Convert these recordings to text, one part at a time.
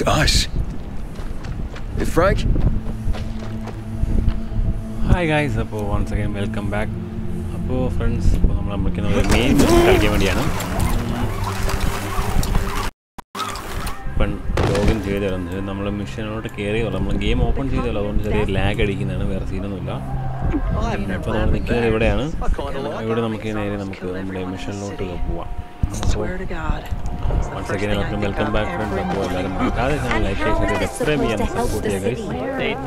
It's us. Hey, Frank? Hi guys അപ്പോൾ once again welcome back അപ്പോൾ friends ഇപ്പോൾ നമ്മൾ നമ്മളിരിക്കുന്ന ഒരു മെയിൻ കളിക്കാൻ വേണ്ടിയാണ്. ഇപ്പം ലോഗിൻ ചെയ്തല്ലോ. നമ്മൾ മിഷനോട്ട് കയറിയല്ലോ നമ്മൾ ഗെയിം ഓപ്പൺ ചെയ്തല്ലോ അതുകൊണ്ട് ചെറിയ ലാഗ് അടിക്കുന്നതാണ്. വേറെ സീനൊന്നുമില്ല ഇപ്പോൾ നമ്മൾ നിൽക്കുന്നത് ഇവിടെയാണ്. ഇവിടെ നമുക്ക് നേരെ നമുക്ക് നമ്മുടെ മിഷനിലോട്ട് പോവാം. Swear to God. Once again, welcome, welcome back friends. Ako ay alam ang kada sa like, share, and subscribe. Yan sa po tayo guys. Eight.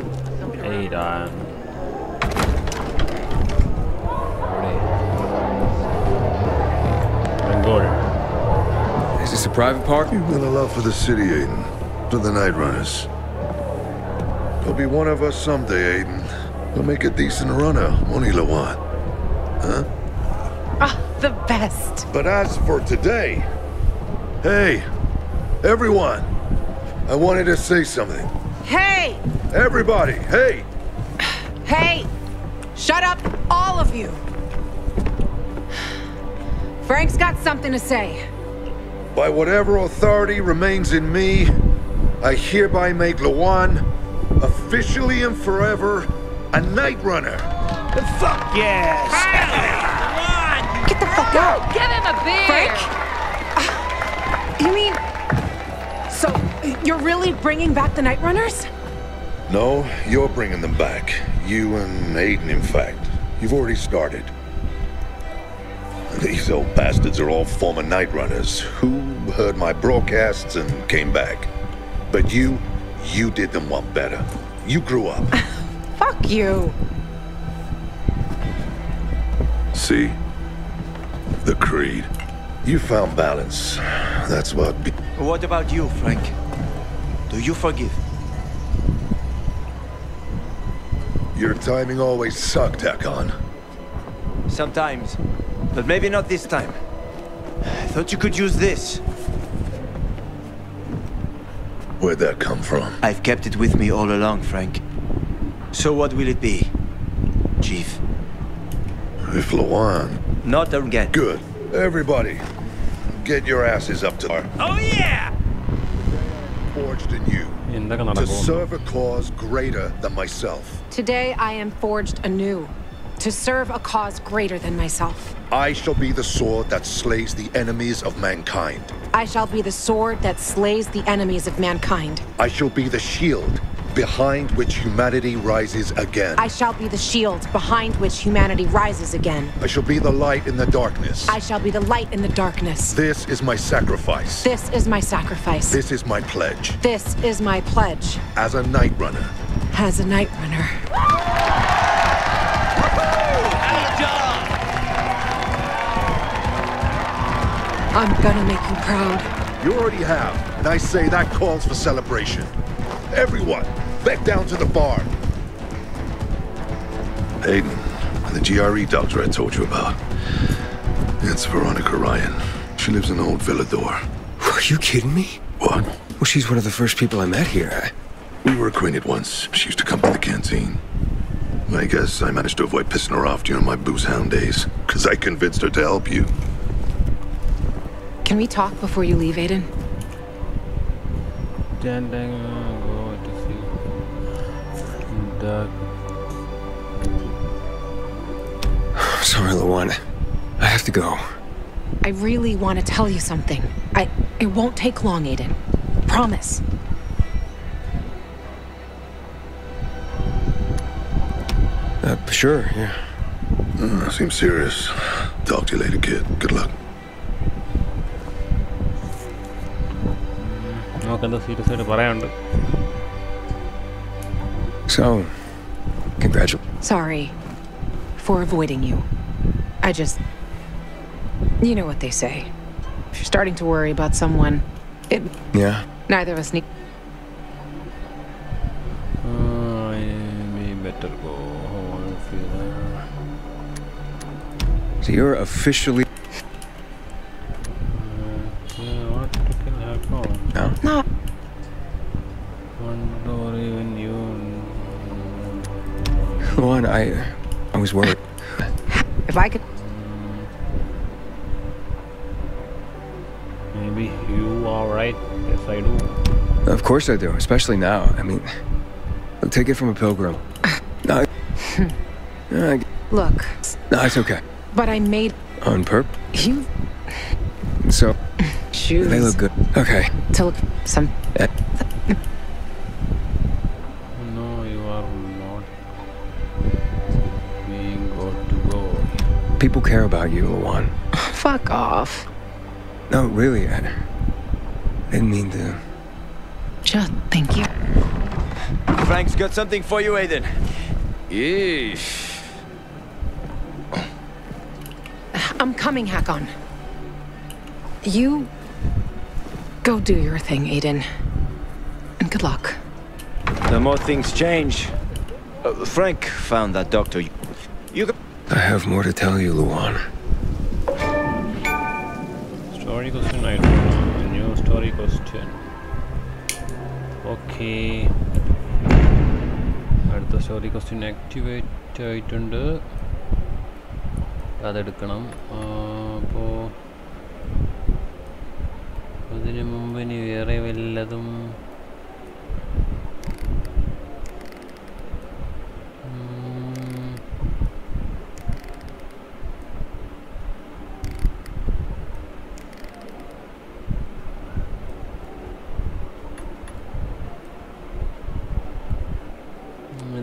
Eight. Is this a private park? You've done a lot for the city, Aiden. For the Night Runners. There'll be one of us someday, Aiden. We'll make a decent runner, of Moni Lawat. Huh? The best. But as for today... Hey, everyone. I wanted to say something. Hey! Everybody, hey! Hey! Shut up, all of you! Frank's got something to say. By whatever authority remains in me, I hereby make Lawan officially and forever a Night Runner. Fuck yes! Get the fuck out! Give him a beer! Frank? You mean... So, you're really bringing back the Night Runners? No, you're bringing them back. You and Aiden, in fact. You've already started. These old bastards are all former Night Runners who heard my broadcasts and came back. But you, you did them one better. You grew up. Fuck you. See? The Creed. You found balance. That's what... What about you, Frank? Do you forgive? Your timing always sucked, Hakon. Sometimes. But maybe not this time. I thought you could use this. Where'd that come from? I've kept it with me all along, Frank. So what will it be? Chief. If Lawan not again. Good. Everybody, get your asses up to... Oh, yeah! Forged in you to serve a cause greater than myself. Today I am forged anew to serve a cause greater than myself. I shall be the sword that slays the enemies of mankind. I shall be the sword that slays the enemies of mankind. I shall be the shield behind which humanity rises again. I shall be the shield behind which humanity rises again. I shall be the light in the darkness. I shall be the light in the darkness. This is my sacrifice. This is my sacrifice. This is my pledge. This is my pledge As a night runner. as a night runner. I'm gonna make you proud. You already have, and I say that calls for celebration. Everyone, back down to the bar. Aiden, the GRE doctor I told you about. It's Veronica Ryan. She lives in Old Villedor. Are you kidding me? What? Well, she's one of the first people I met here. We were acquainted once. She used to come to the canteen. I guess I managed to avoid pissing her off during my booze hound days, because I convinced her to help you. Can we talk before you leave, Aiden? Standing, go uh, to see Doug. I'm sorry, Lawan. I have to go. I really want to tell you something. I... It won't take long, Aiden. Promise. Uh, sure, yeah. Mm, seems serious. Talk to you later, kid. Good luck. നമുക്കെന്താ serious ആയിട്ട് പറയാനുണ്ട് so, congratulations. Sorry for avoiding you. I just... You know what they say. If you're starting to worry about someone, it... Yeah? Neither of us need... So you're officially... I. I was worried. if I could Maybe you are right. Yes, I do. Of course I do, especially now. I mean, take it from a pilgrim. No, I, hmm. no, I- Look, no, it's okay. but I made On perp. you So shoes they look good. Okay. to look some. No, care about you, Lawan. Fuck off. No, really. I didn't mean to. Just thank you. Frank's got something for you, Aiden. Yeesh. I'm coming, Hakon. You go do your thing, Aiden. And good luck. The more things change. Uh, Frank found that doctor. You, you got- I have more to tell you, Luan. Story question ആയിട്ട് new story question okay അടുത്ത story question activate ആയിട്ടുണ്ട്. അതെടുക്കണം. അപ്പോൾ അതിന് മുമ്പ് ഇനി വേറെ വല്ലതും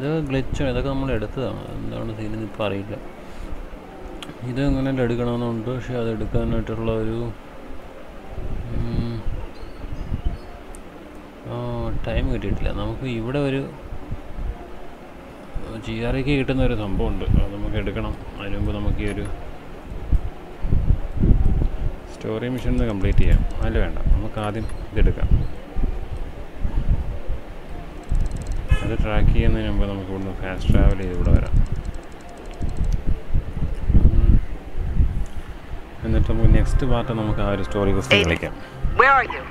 ഇത് ഗ്ലിച്ചാണ് ഇതൊക്കെ നമ്മൾ എടുത്തതാണ്. എന്താണ് സീനെന്ന് ഇപ്പോൾ അറിയില്ല. ഇത് എങ്ങനെ എടുക്കണമെന്നുണ്ട്. പക്ഷെ അത് എടുക്കാനായിട്ടുള്ള ഒരു ടൈം കിട്ടിയിട്ടില്ല. നമുക്ക് ഇവിടെ ഒരു ജി ആർ ഐക്ക് കിട്ടുന്ന ഒരു സംഭവമുണ്ട്. അത് നമുക്ക് എടുക്കണം. അതിന് മുമ്പ് നമുക്ക് ഈ ഒരു സ്റ്റോറി മിഷൻ ഒന്ന് കംപ്ലീറ്റ് ചെയ്യാം. അതിൽ വേണ്ട. നമുക്ക് ആദ്യം ഇതെടുക്കാം അത് ട്രാക്ക് ചെയ്യുന്നതിന് മുമ്പ് നമുക്ക് ഇവിടുന്ന് ഫാസ്റ്റ് ട്രാവൽ ചെയ്ത് ഇവിടെ വരാം ഉം. എന്നിട്ട് നമുക്ക് നെക്സ്റ്റ് പാർട്ട് നമുക്ക് ആ ഒരു സ്റ്റോറി ക്വസ്റ്റ്യൻ Aiden. കളിക്കാം Where are you?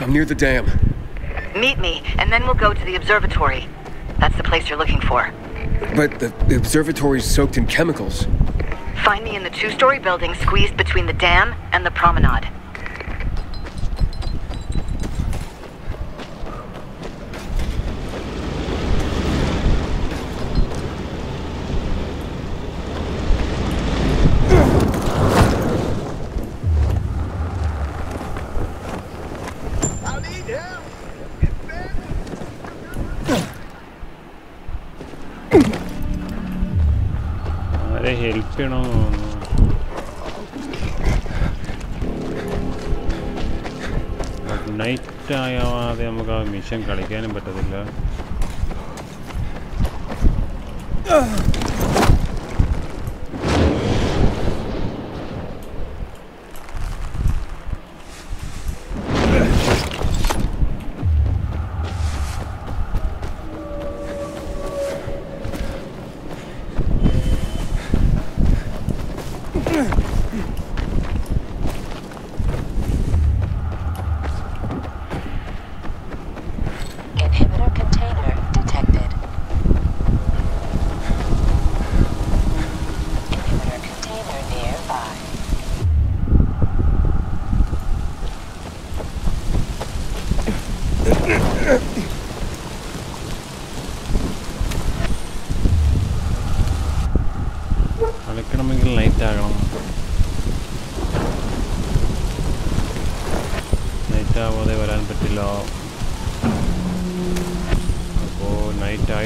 I'm near the dam. Meet me, and then we'll go to the observatory. That's the place you're looking for. But the, the observatory's soaked in chemicals. Find me in the two story building squeezed between the dam and the promenade. നമുക്ക് ആ mission കളിക്കാനും പറ്റത്തില്ല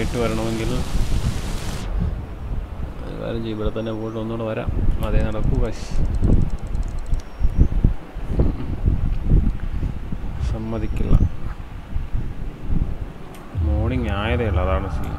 ആയിട്ട് വരണമെങ്കിൽ കാര്യം ചെയ്യും ഇവിടെ തന്നെ പോയിട്ട് ഒന്നുകൂടെ വരാം. അതേ നടക്കൂ ബസ് സമ്മതിക്കില്ല. മോർണിംഗ് ആയതേ ഉള്ളൂ അതാണ് സീൻ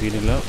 feeling love.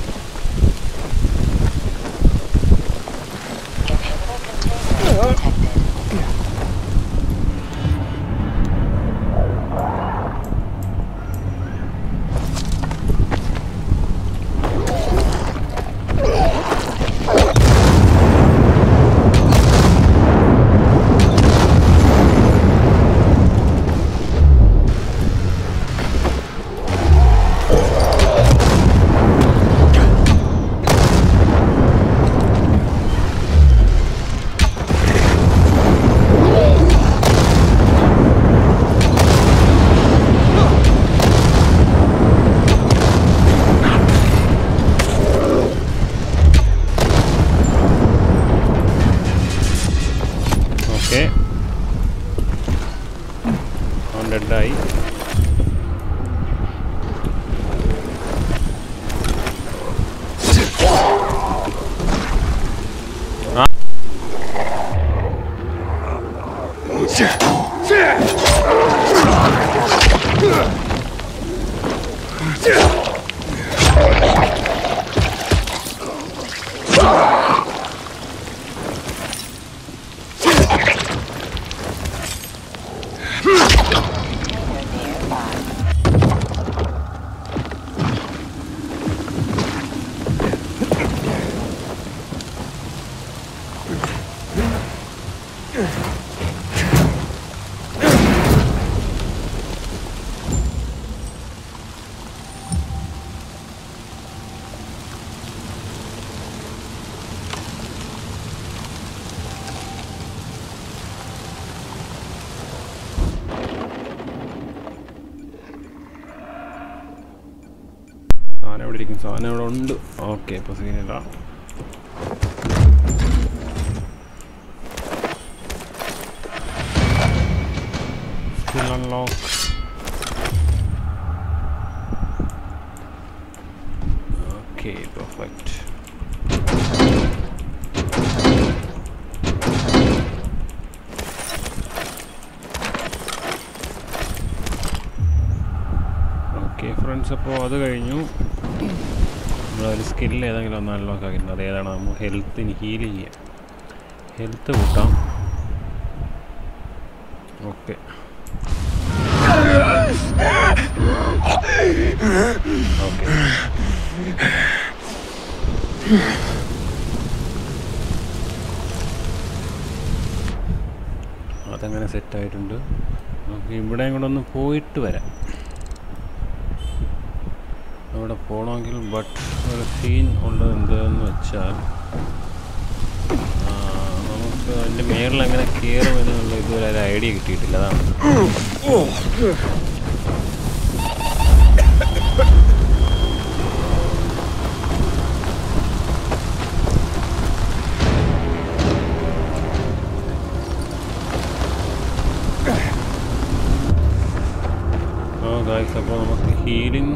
അവനവിടെ ഉണ്ട് ഓക്കെ ഇപ്പോൾ സീനില്ല സ്കിൽ പെർഫെക്റ്റ് ഓക്കെ ഫ്രണ്ട്സ് അപ്പോൾ അത് കഴിഞ്ഞു. നമ്മളൊരു സ്കില്ല് ഏതെങ്കിലും ഒന്ന് അൺലോക്ക് ആക്കിയിട്ടുണ്ട് അത് ഏതാണ് നമുക്ക് ഹെൽത്തിന് ഹീൽ ചെയ്യാം. ഹെൽത്ത് കൂട്ടാം. ഓക്കെ ഓക്കെ അതങ്ങനെ സെറ്റായിട്ടുണ്ട് നമുക്ക് ഇവിടെയും കൂടെ ഒന്ന് പോയിട്ട് വരാം. അവിടെ പോകണമെങ്കിൽ ബട്ട് ഒരു സീൻ ഉള്ളത് എന്താണെന്ന് വെച്ചാൽ നമുക്ക് അതിന്റെ മേളിൽ എങ്ങനെ കയറും എന്നുള്ള ഇതുവരെ ഒരു ഐഡിയ കിട്ടിയിട്ടില്ല അതാണ്. ഹീലിംഗ്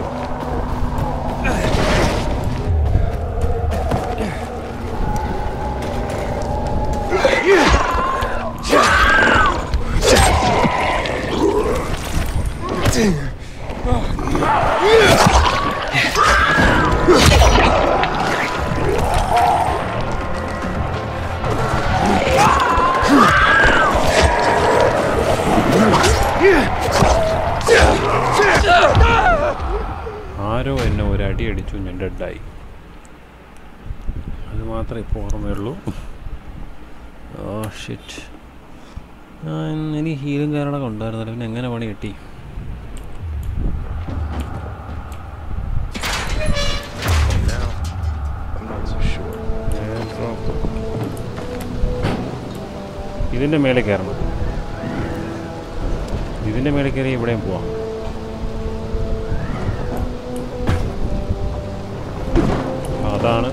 അടിച്ചു ഞാൻ ഡെഡായി അത് മാത്രമേ ഇപ്പോൾ ഓർമ്മയുള്ളൂ. ഓ ഷിറ്റ് എനിക്ക് ഹീലും കാര്യങ്ങളൊക്കെ ഉണ്ടായിരുന്നല്ലോ. പിന്നെ എങ്ങനെ പണി കിട്ടി. ഇതിന്റെ മേലെ കയറണം. ഇതിന്റെ മേലെ കയറി ഇവിടെയും പോവാം. അതാണ്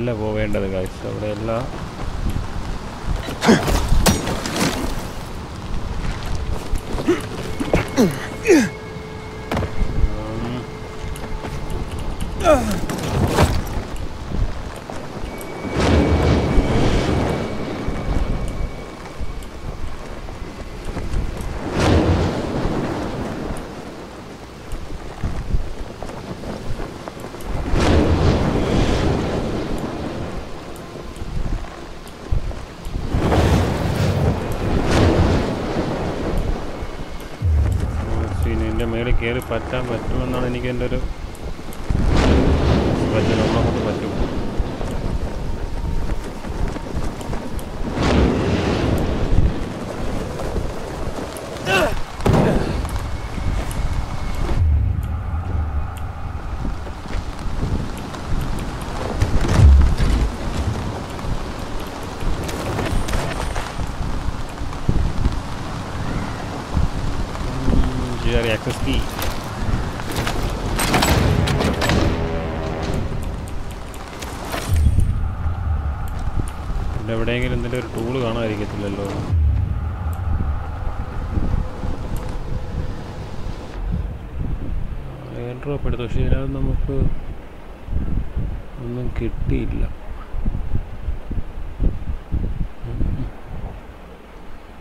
അല്ല പോവേണ്ടത് ഗൈസ് അവിടെ എല്ലാ കയറി പറ്റാൻ പറ്റുമെന്നാണ് എനിക്ക് എന്റെ ഒരു പറ്റും പറ്റും.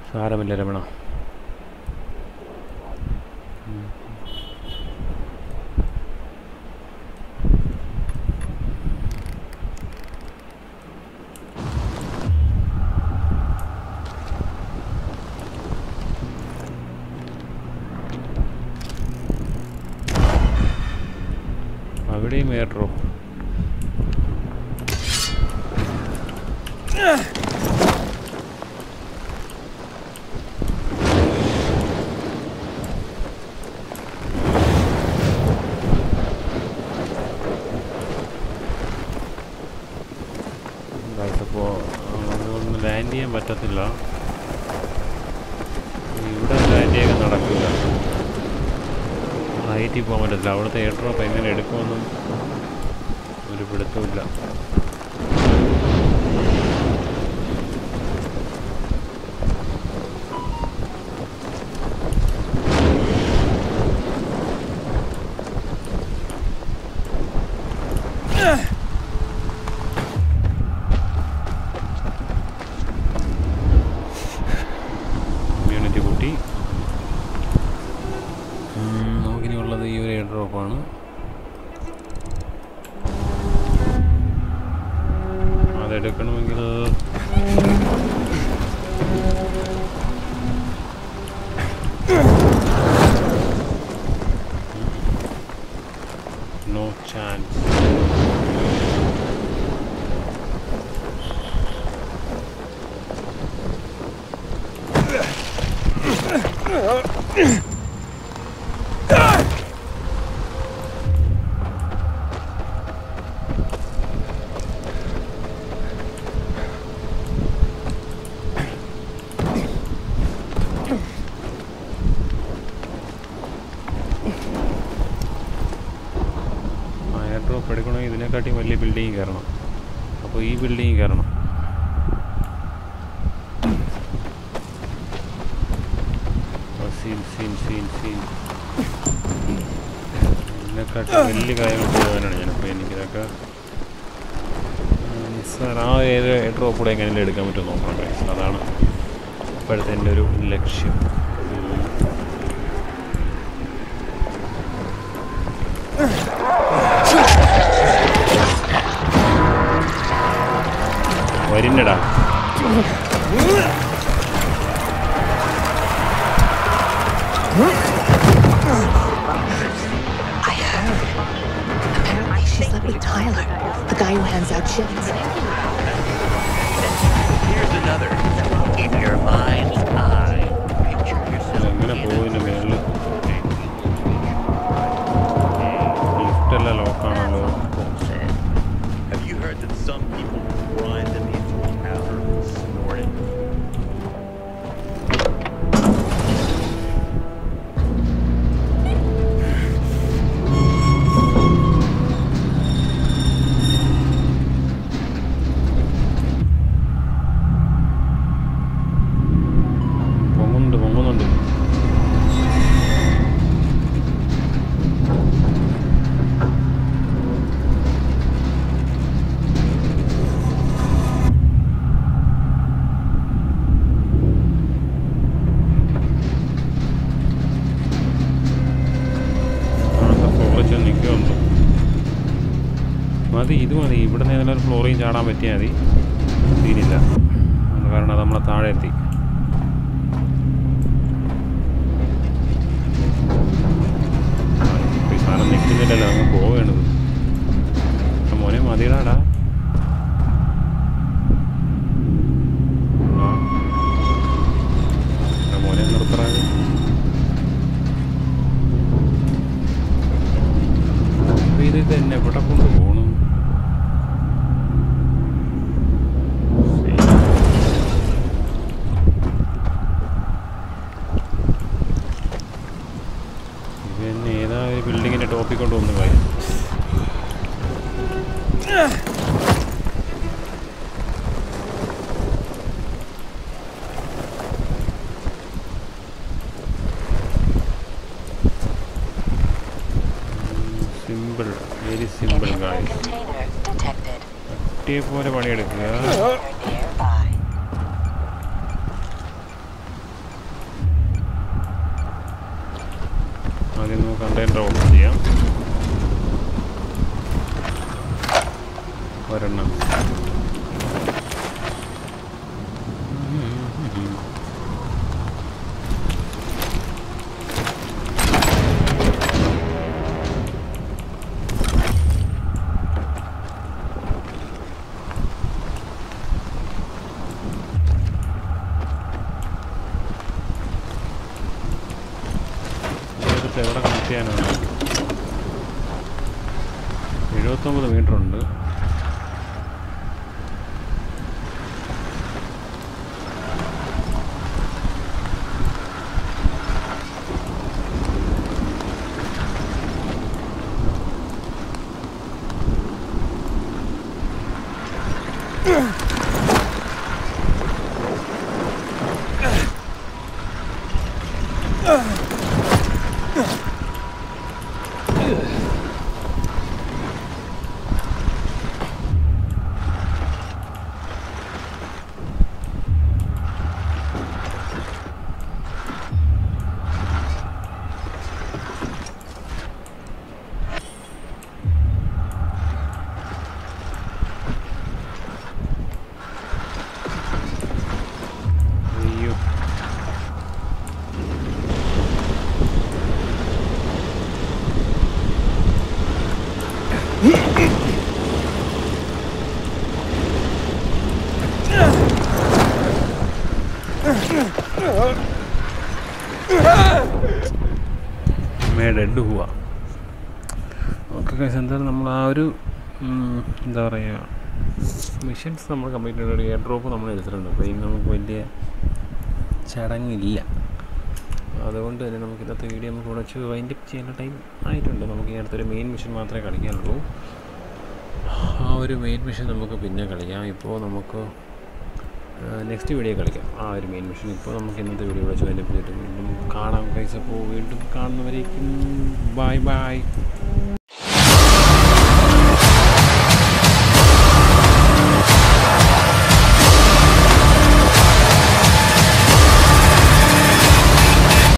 സാരമില്ല രമണ അവിടെയും എയർ ഡ്രോപ്പ് അപ്പോൾ അതുകൊണ്ട് ലാൻഡ് ചെയ്യാൻ പറ്റത്തില്ല ഇവിടെ ലാൻഡ് ചെയ്യാൻ നടക്കില്ല ഹൈറ്റിൽ പോകാൻ പറ്റത്തില്ല. അവിടുത്തെ എയർ ഡ്രോപ്പ് എങ്ങനെ എടുക്കുമെന്നും ഒരു പിടുത്തമില്ല ഒരു ലക്ഷ്യം ഉം. വരുന്നടാ I heard. Apparently, she slept with Tyler, the guy who hands out shifts. Here's another. your mind's eye, picture yourself in a Have you heard that some people ഇവിടെ നിന്ന് ഏതെങ്കിലും ഒരു ഫ്ലോറിയും ചാടാൻ പറ്റിയാൽ മതി. സീനില്ല. കാരണം അത് നമ്മളെ താഴെ എത്തി. ഈ സാധനം നിൽക്കുന്നില്ലല്ലോ അങ്ങ് പോവേണ്ടത്. മോനെ മതിയിടാടാ കുട്ടിയെ പോലെ പണിയെടുക്കുക. ആദ്യം നമുക്ക് കണ്ടെയ്നർ ഓപ്പൺ ചെയ്യാം ഒരെണ്ണം Ugh. മേ ഡെഡ് ഓക്കെ കൈസ് എന്തായാലും നമ്മൾ ആ ഒരു എന്താ പറയുക മിഷൻസ് നമ്മൾ കംപ്ലീറ്റ് ചെയ്ത ഒരു എയർ ഡ്രോപ്പ് നമ്മൾ എടുത്തിട്ടുണ്ട്. അപ്പോൾ ഇനി നമുക്ക് വലിയ ചടങ്ങില്ല. അതുകൊണ്ട് തന്നെ നമുക്ക് ഇന്നത്തെ വീഡിയോ നമുക്ക് കുറച്ച് വൈൻഡ് അപ്പ് ചെയ്യേണ്ട ടൈം ആയിട്ടുണ്ട്. നമുക്ക് ഈ അടുത്തൊരു മെയിൻ മിഷൻ മാത്രമേ കളിക്കാനുള്ളൂ. ആ ഒരു മെയിൻ മിഷൻ നമുക്ക് പിന്നെ കളിക്കാം. ഇപ്പോൾ നമുക്ക് നെക്സ്റ്റ് വീഡിയോ കളിക്കാം. ആ ഒരു മെയിൻ മിഷൻ ഇപ്പോൾ നമുക്ക് ഇന്നത്തെ വീഡിയോ വെച്ച് അതിന്റെ വീണ്ടും കാണാം. കഴിച്ചപ്പോൾ വീണ്ടും കാണുന്നവരേക്കും ബൈ ബൈ